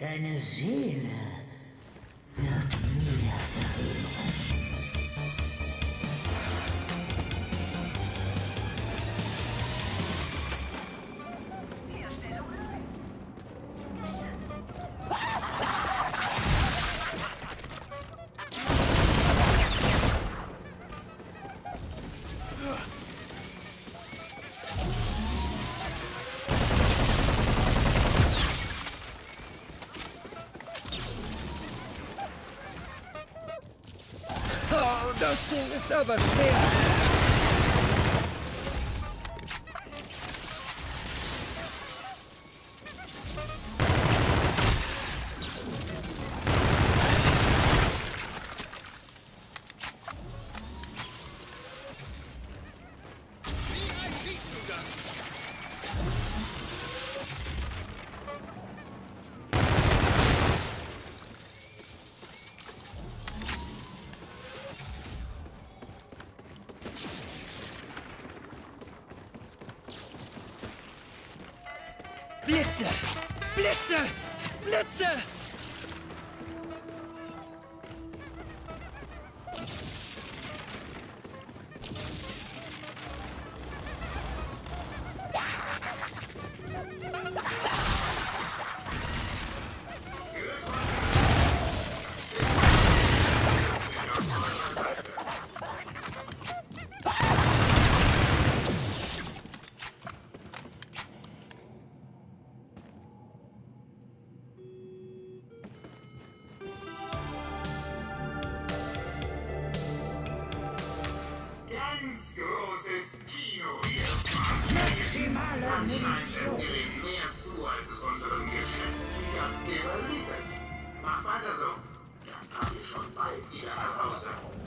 Deine Seele das Ding ist aber schwer. Blitze! Blitze! Blitze! Hier. Manchmal es mehr zu, als es unserem geschätzten Gastgeber. Macht weiter so. Dann fahren wir schon bald wieder nach Hause.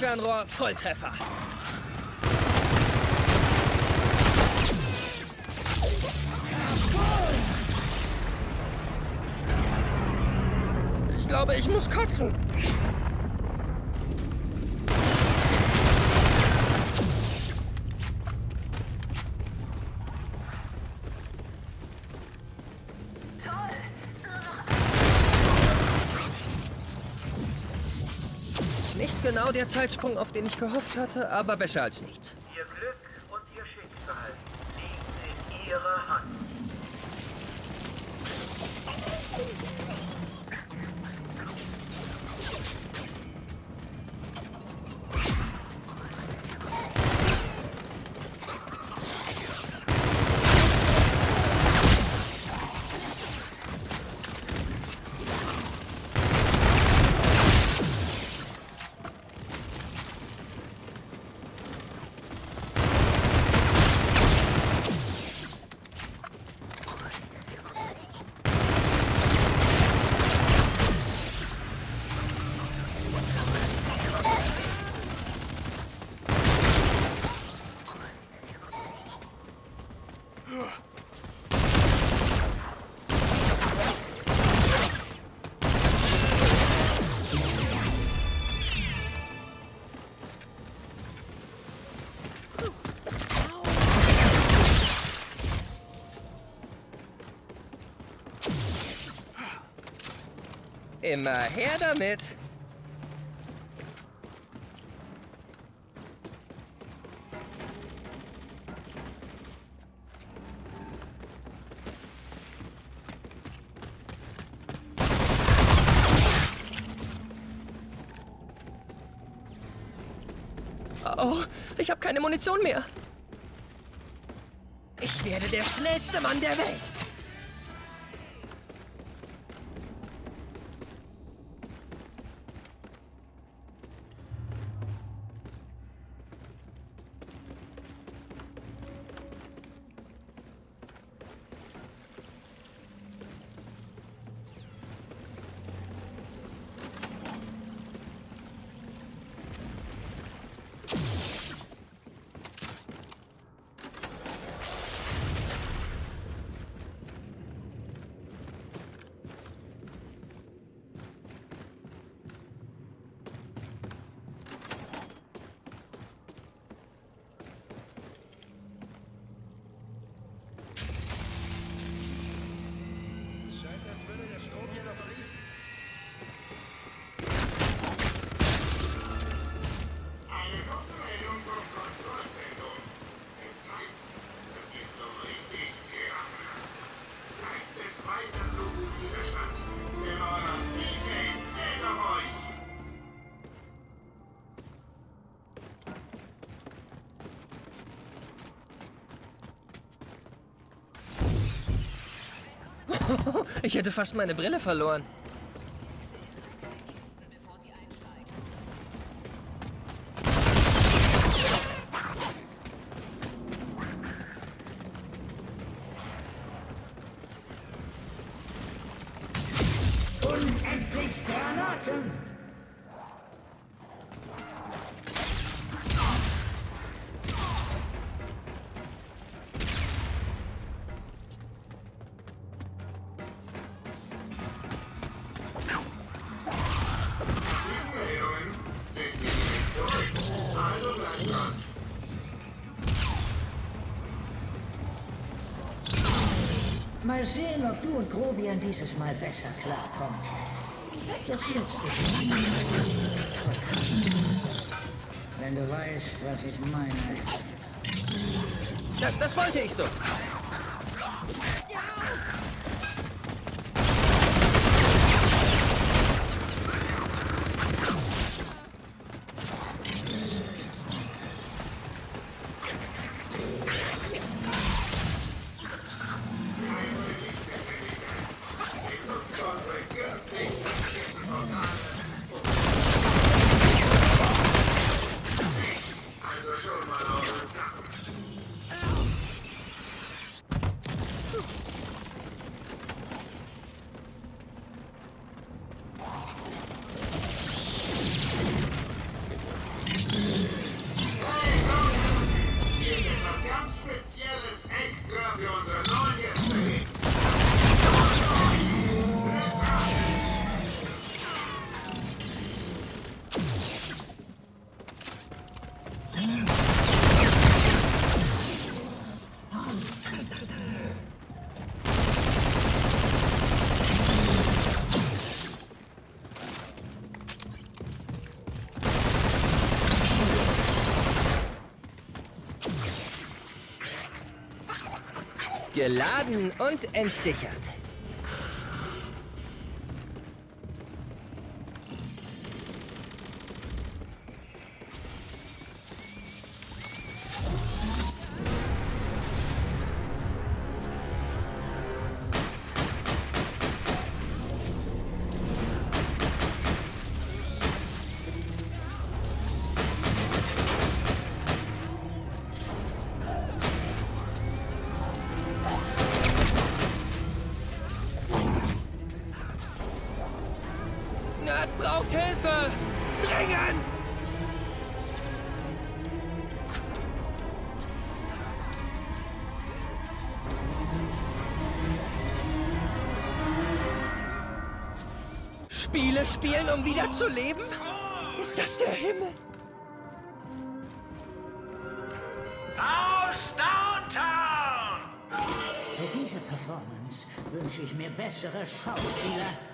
...360, kein Zielfernrohr, Volltreffer. Ich glaube, ich muss kotzen. Nicht genau der Zeitsprung, auf den ich gehofft hatte, aber besser als nichts. Ihr Glück und Ihr Schicksal liegen in Ihrer Hand. Immer her damit. Oh, ich habe keine Munition mehr. Ich werde der schnellste Mann der Welt. Strom hier noch fließen. Ich hätte fast meine Brille verloren. Mal sehen, ob du und Grobian dieses Mal besser klarkommt. Das letzte. Wenn du weißt, was ich meine. Ja, das wollte ich so. Geladen und entsichert. Braucht Hilfe! Dringend! Spiele spielen, um wieder zu leben? Ist das der Himmel? Aus Downtown! Für diese Performance wünsche ich mir bessere Schauspieler.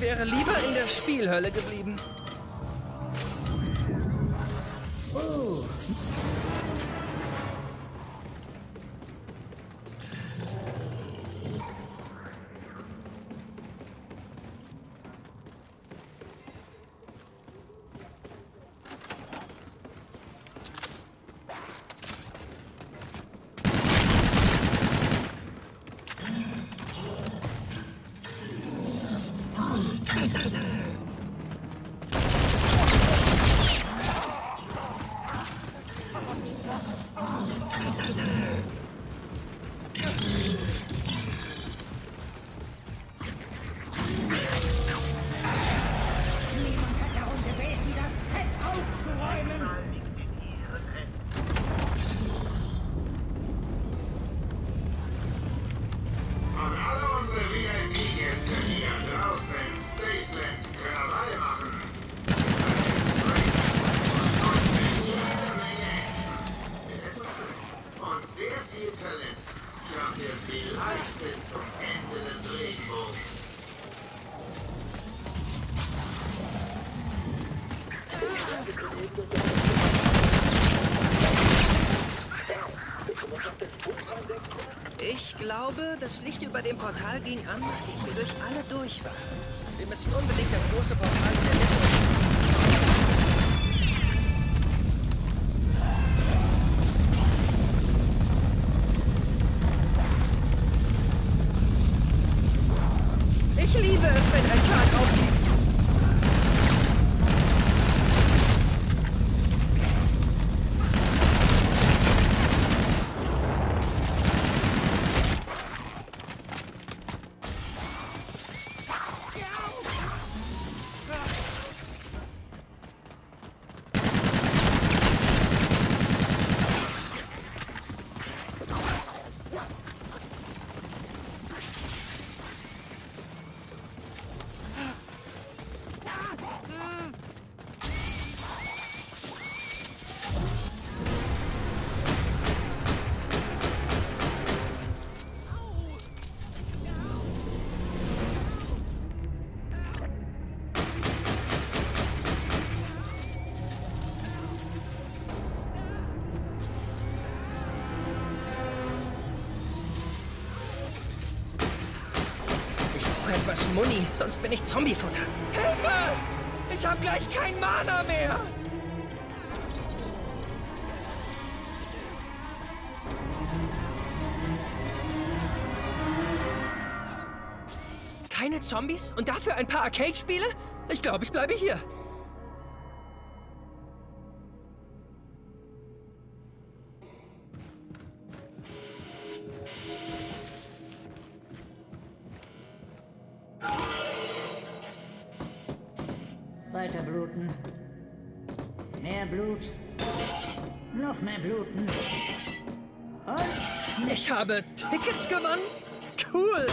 Ich wäre lieber in der Spielhölle geblieben. Licht über dem Portal ging an, nachdem wir durch alle durch waren. Wir müssen unbedingt das große Portal in Muni, sonst bin ich Zombiefutter. Hilfe! Ich habe gleich kein Mana mehr! Keine Zombies und dafür ein paar Arcade-Spiele? Ich glaube, ich bleibe hier. Noch mehr bluten. Und Ich habe Tickets gewonnen? Cool!